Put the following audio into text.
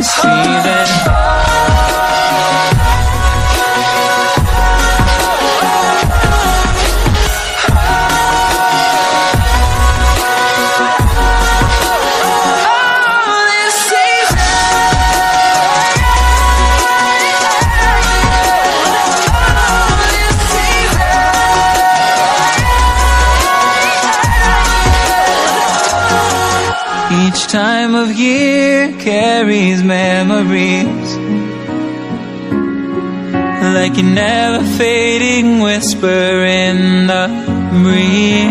this season. Each time of year carries memories like a never fading whisper in the breeze.